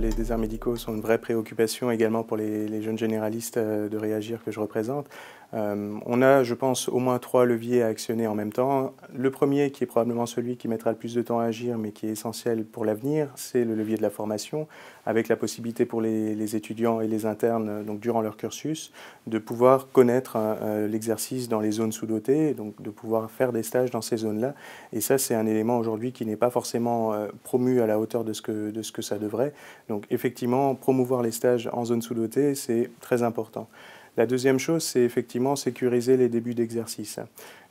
Les déserts médicaux sont une vraie préoccupation également pour les, jeunes généralistes euh, de Réagir que je représente. Euh, on a, je pense, au moins trois leviers à actionner en même temps. Le premier, qui est probablement celui qui mettra le plus de temps à agir, mais qui est essentiel pour l'avenir, c'est le levier de la formation, avec la possibilité pour les, étudiants et les internes, donc durant leur cursus, de pouvoir connaître euh, l'exercice dans les zones sous-dotées, donc de pouvoir faire des stages dans ces zones-là. Et ça, c'est un élément aujourd'hui qui n'est pas forcément promu à la hauteur de ce que, de ce que ça devrait. Donc effectivement, promouvoir les stages en zone sous-dotée, c'est très important. La deuxième chose, c'est effectivement sécuriser les débuts d'exercice.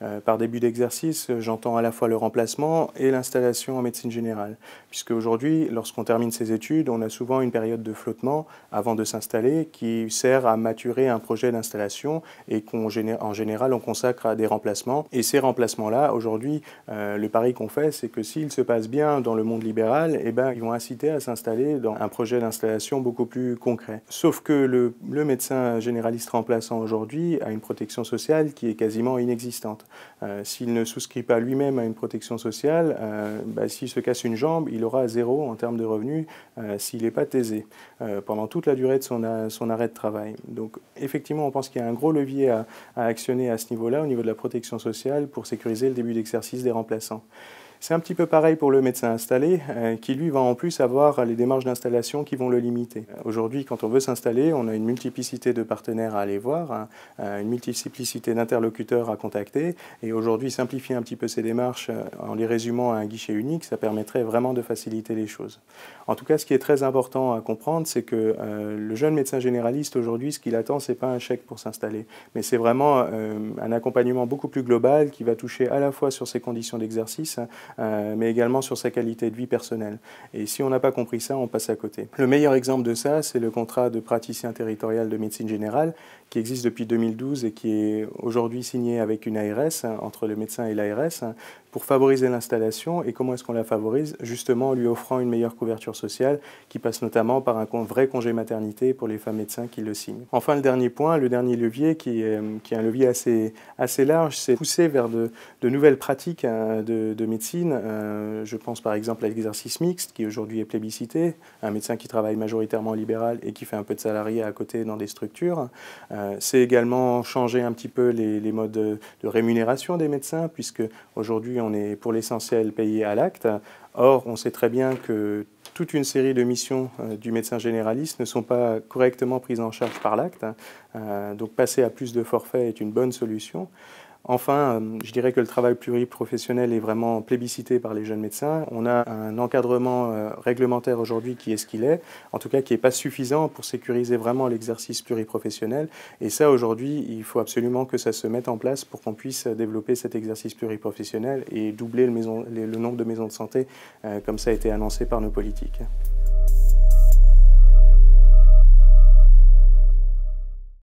Euh, par début d'exercice, j'entends à la fois le remplacement et l'installation en médecine générale. Puisque aujourd'hui, lorsqu'on termine ses études, on a souvent une période de flottement avant de s'installer qui sert à maturer un projet d'installation et qu'en général, on consacre à des remplacements. Et ces remplacements-là, aujourd'hui, euh, le pari qu'on fait, c'est que s'ils se passent bien dans le monde libéral, eh ben, ils vont inciter à s'installer dans un projet d'installation beaucoup plus concret. Sauf que le, le médecin généraliste remplaçant aujourd'hui a une protection sociale qui est quasiment inexistante. Euh, s'il ne souscrit pas lui-même à une protection sociale, euh, bah, s'il se casse une jambe, il aura zéro en termes de revenus euh, s'il n'est pas taisé pendant toute la durée de son, arrêt de travail. Donc effectivement, on pense qu'il y a un gros levier à actionner à ce niveau-là, au niveau de la protection sociale, pour sécuriser le début d'exercice des remplaçants. C'est un petit peu pareil pour le médecin installé, euh, qui lui va en plus avoir les démarches d'installation qui vont le limiter. Aujourd'hui, quand on veut s'installer, on a une multiplicité de partenaires à aller voir, hein, euh, une multiplicité d'interlocuteurs à contacter, et aujourd'hui, simplifier un petit peu ces démarches euh, en les résumant à un guichet unique, ça permettrait vraiment de faciliter les choses. En tout cas, ce qui est très important à comprendre, c'est que le jeune médecin généraliste aujourd'hui, ce qu'il attend, c'est pas un chèque pour s'installer, mais c'est vraiment un accompagnement beaucoup plus global qui va toucher à la fois sur ses conditions d'exercice, euh, mais également sur sa qualité de vie personnelle. Et si on n'a pas compris ça, on passe à côté. Le meilleur exemple de ça, c'est le contrat de praticien territorial de médecine générale qui existe depuis 2012 et qui est aujourd'hui signé avec une ARS, entre le médecin et l'ARS, pour favoriser l'installation. Et comment est-ce qu'on la favorise? Justement en lui offrant une meilleure couverture sociale, qui passe notamment par un vrai congé maternité pour les femmes médecins qui le signent. Enfin, le dernier point, le dernier levier, qui est, qui est un levier assez, assez large, c'est pousser vers de, nouvelles pratiques de, de, médecine. Euh, je pense par exemple à l'exercice mixte, qui aujourd'hui est plébiscité, un médecin qui travaille majoritairement en libéral et qui fait un peu de salarié à côté dans des structures. Euh, c'est également changer un petit peu les, modes de, rémunération des médecins, puisque aujourd'hui on est pour l'essentiel payé à l'acte. Or, on sait très bien que toute une série de missions euh, du médecin généraliste ne sont pas correctement prises en charge par l'acte. Donc passer à plus de forfaits est une bonne solution. Enfin, euh, je dirais que le travail pluriprofessionnel est vraiment plébiscité par les jeunes médecins. On a un encadrement euh, réglementaire aujourd'hui qui est ce qu'il est, en tout cas qui n'est pas suffisant pour sécuriser vraiment l'exercice pluriprofessionnel. Et ça, aujourd'hui, il faut absolument que ça se mette en place pour qu'on puisse développer cet exercice pluriprofessionnel et doubler le, nombre de maisons de santé, euh, comme ça a été annoncé par nos politiques.